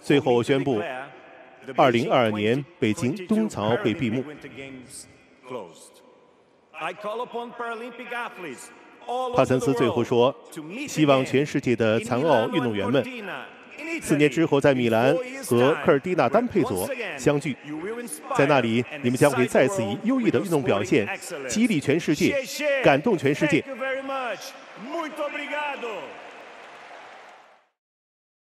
最后宣布，二零二二年北京冬残奥会闭幕。帕森斯最后说：“希望全世界的残奥运动员们，四年之后在米兰和科尔蒂纳丹佩佐相聚，在那里你们将会再次以优异的运动表现激励全世界，感动全世界。”